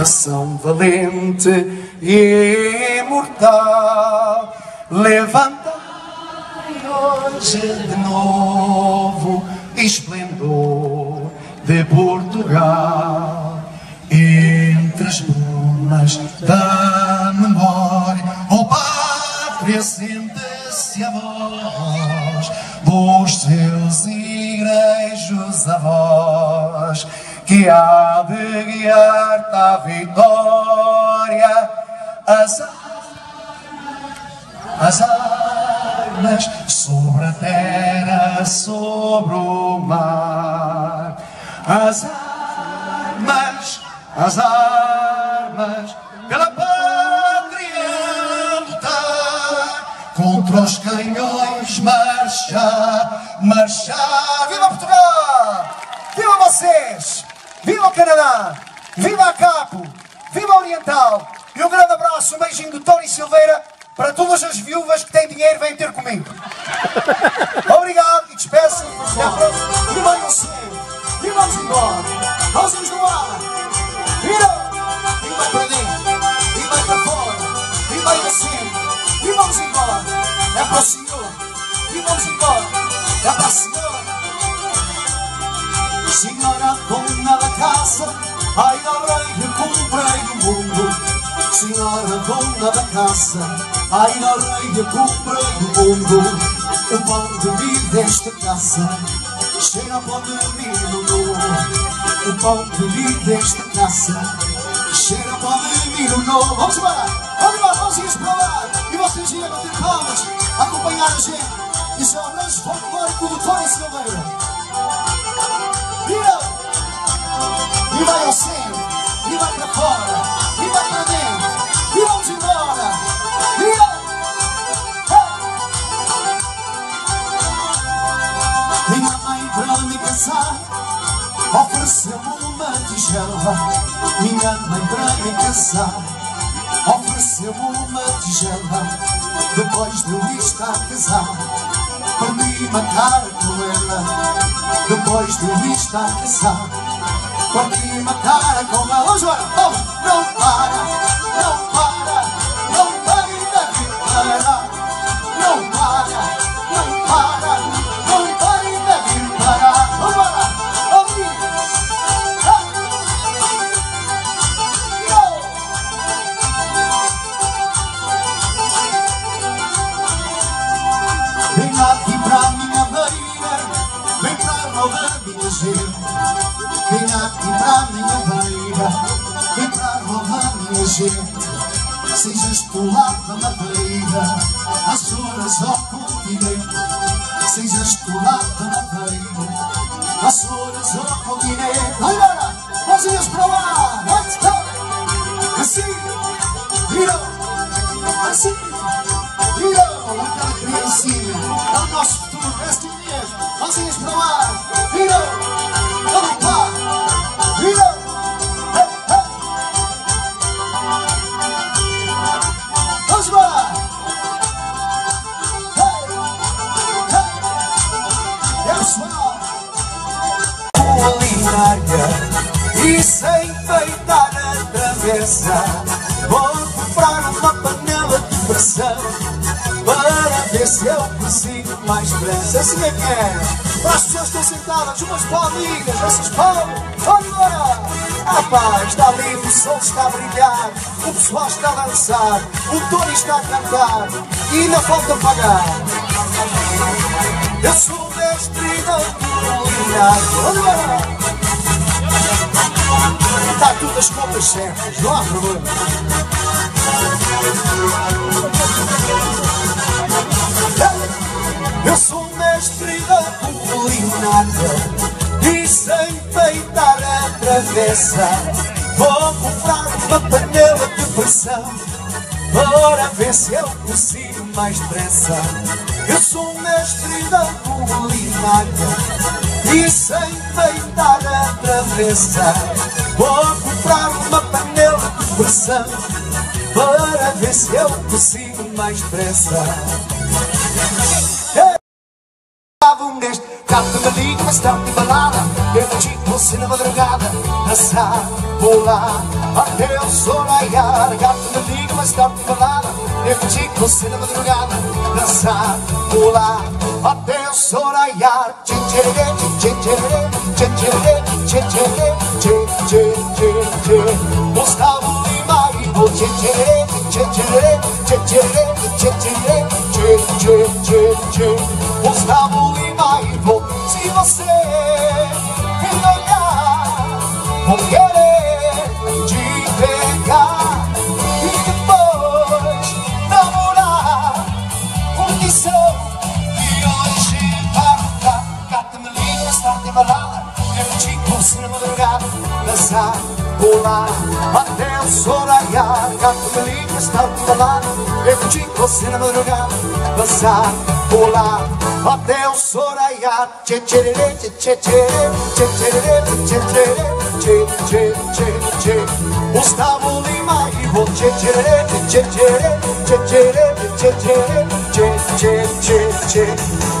Ação valente e imortal, levanta hoje de novo esplendor de Portugal. Entre as brumas da memória. Oh pátria, sente-se a voz dos seus igrejos avós que há de guiar-te à vitória as, as armas sobre a terra, sobre o mar. As armas, as armas, pela pátria lutar, contra os canhões marchar, marchar. Viva Portugal! Viva vocês! Viva o Canadá! Viva Capo! Viva Oriental! E um grande abraço, um beijinho do Tony Silveira para todas as viúvas que têm dinheiro vêm ter comigo. Obrigado e despeço. Até à próxima. E sempre. E vamos embora. Mãozinhos no ar. Vira! Senhora dona da casa, ai da rei comprei o mundo. O pão de milho desta casa, cheira a pão de milho novo. O pão de milho desta casa, cheira a pão de milho novo. Vamos embora, vamos embora, vamos ir para lá. E vocês iam bater palmas, acompanhar a gente. E só nós vamos com o Tony Silveira. Vira! E vai ao centro, e vai para fora, Minha mãe para me casar ofereceu-me uma tigela. Minha mãe para me casar ofereceu-me uma tigela. Depois de eu estar casado, para me matar com ela. Depois de eu estar casado, para me matar com ela. Vamos vamos! Não para, não para, gente. Sejas tu lá da madeira, as horas ao continente. Sejas tu lá da madeira, as horas ao continente. Agora, vocês para lá, let's go! Assim, virou, assim, virou, aquela criancinha, é o nosso futuro, é assim mesmo. Vocês para lá, virou, Assim é as pessoas estão sentadas, umas palminhas, vocês vamos embora! Rapaz, está ali, o sol está a brilhar, o pessoal está a dançar, o Tony está a cantar e ainda falta pagar. Eu sou mestre da. Vamos embora! Está tudo as contas certas, não há problema. Vou comprar uma panela de pressão. Para ver se eu consigo mais depressa. Eu sou mestre da culinária e sem peitar a travessa. Vou comprar uma panela de pressão. Para ver se eu consigo mais depressa. Estava um neste Gato de liga, mas tão embalada Eu te você na madrugada dançar, pular até o sol raiar Gato não digo, mas tarde falada Eu digo você na madrugada Dançar, pular até o sol raiar Tchê-tchê-lê, tchê-tchê-lê, tchê-tchê-lê, tchê tchê tchê-tchê-tchê-tchê Gustavo e Marido Tchê-tchê-lê, tchê-tchê-lê, tchê tchê tchê tchê tchê-tchê-tchê-tchê Gustavo e Marido, se você Vou querer te pegar E depois namorar Condição E hoje para Cata-me liga, está-te balada Eu você na madrugada Dançar, pular Até o sol raiar Cata-me liga, está-te balada Eu você na madrugada Dançar, pular Até o sol raiar Tchê, tchê, tchê, tchê, tchê, tchê, tchê, tchê, tchê, Tchê, tchê, tchê, tchê Gustavo Lima e vou tchê, tchê, tchê, tchê, tchê, tchê, tchê, tchê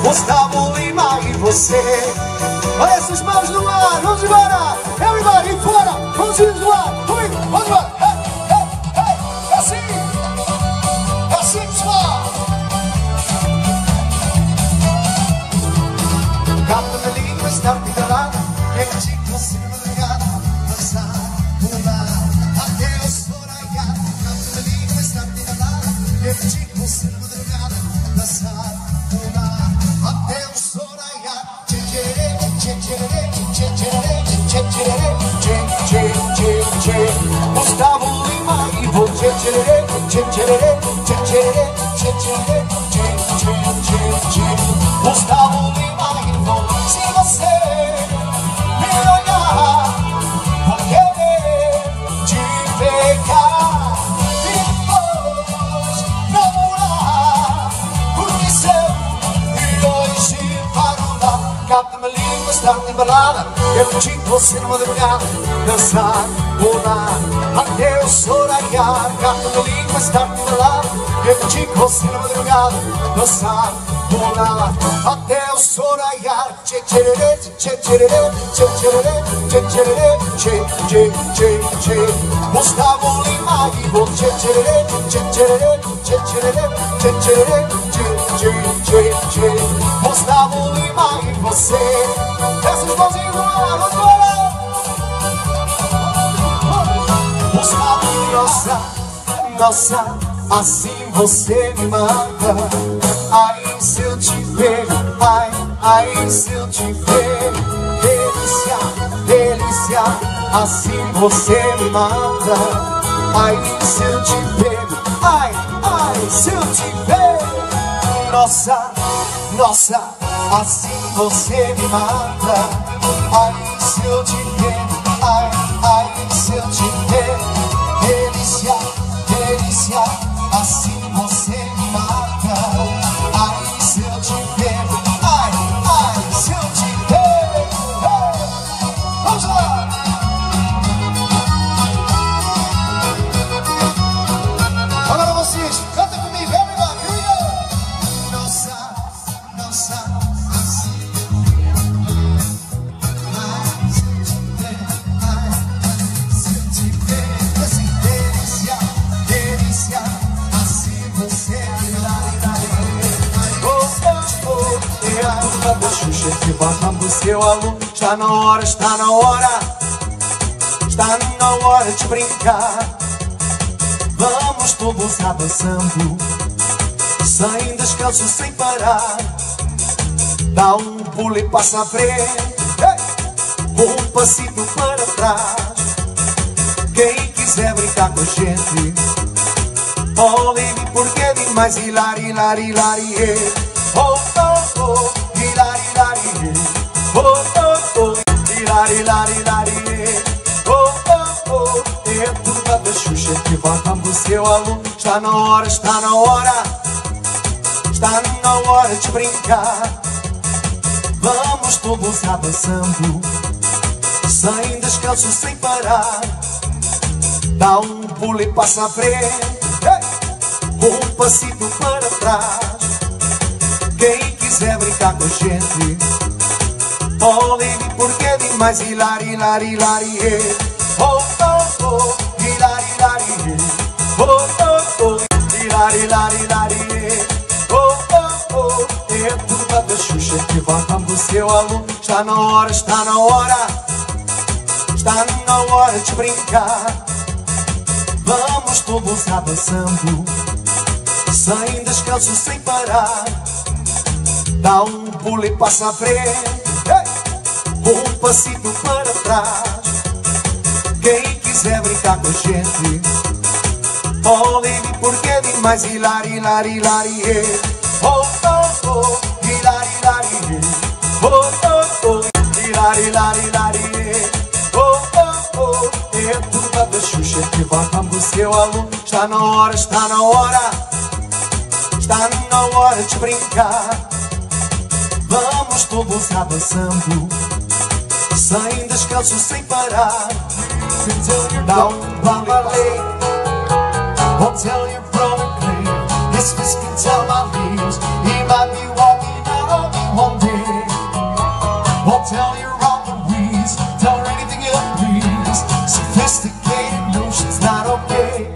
Gustavo Lima e você Olha essas mãos no ar, vamos embora Everybody, fora, vamos no ar Comigo, vamos embora hey, hey, é assim É assim, pessoal língua, está picalada É que Mustafa está-te embalada Eu contigo você na madrugada Dançar, pular Até o sol raiar Cata-me língua, está-te embalada Eu contigo você na madrugada Dançar, pular Até o sol raiar Tchê, tchê, tchê, tchê, tchê, tchê, tchê, tchê, tchê, tchê, tchê, tchê Gustavo Lima e vou Tchê, tchê, tchê, tchê, tchê, tchê, tchê, tchê, tchê, tchê, tchê Gustavo Lima e você. No ar, vamos embora Gustavo, nossa, nossa Assim você me mata. Ai, se eu te ver Ai, ai, se eu te ver. Delícia, delícia Assim você me mata. Ai, se eu te ver Ai, ai, se eu te ver. Nossa, nossa Assim você me mata. Ai, se eu te ver Xuxa que bota no seu aluno Está na hora, está na hora. Está na hora de brincar. Vamos todos avançando Sem descanso, sem parar. Dá um pulo e passa a frente! Um passito para trás. Quem quiser brincar com a gente Olhe-me porque é demais Hilar, hilar, hilar, yeah. Oh, oh, oh. Oh, oh, oh hilar, hilar, yeah. Oh, oh, oh É a turma da Xuxa que bota no seu aluno Está na hora, está na hora Está na hora de brincar Vamos todos avançando Sem descanso, sem parar Dá um pulo e passa a frente! Um passito para trás Quem quiser brincar com a gente Olhe porque é demais Hilar, hilar, hilar, yeah. Oh, oh, oh, hilari, hilari, oh, oh, oh, hilari, hilari, hilari, oh, oh, oh, é a turma da Xuxa que o seu aluno. Está na hora, está na hora, está na hora de brincar. Vamos todos avançando, sem descanso, sem parar. Dá um pulo e passa a frente um passito para trás. Quem quiser brincar com a gente, ir porque é demais hilar, hilar, hilar, yeah. Oh, oh, oh, hilar, hilar, yeah. Oh, oh, oh, hilar, hilar, hilar, yeah. Oh, oh, oh, é a turma da Xuxa que vai com o seu aluno. Está na hora, está na hora, está na hora de brincar. Vamos todos avançando Sem descanso, sem parar. Dá um bambalê Won't tell your brother clear This kiss can tell my leaves He might be walking out on me one day Won't tell your all the weeds Tell her anything you please. Sophisticated notions not okay.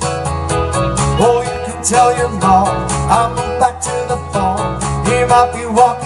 Oh, you can tell your mom I'm back to the phone. He might be walking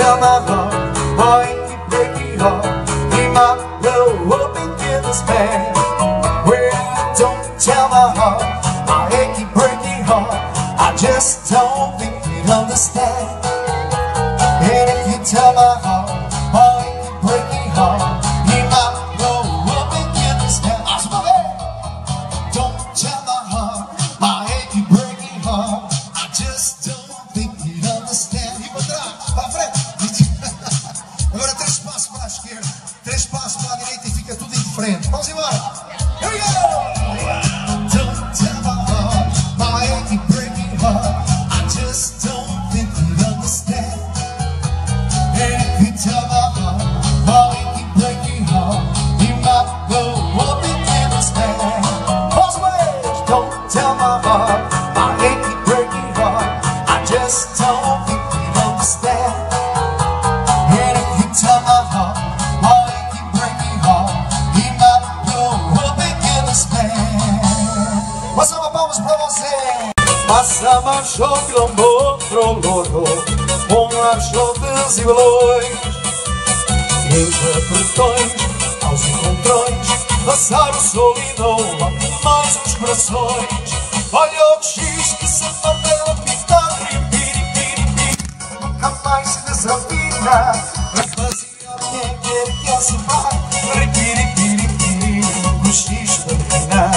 and if arjo clamou trololo, um arjo de zibelões. Entre pretões, aos encontrões, passaram solidão, mais os corações. Olha o giz que se torna a pitar, piri, nunca mais se desafina. Rapaziada, quem quer que se vá, piripiripiri, no cochicho da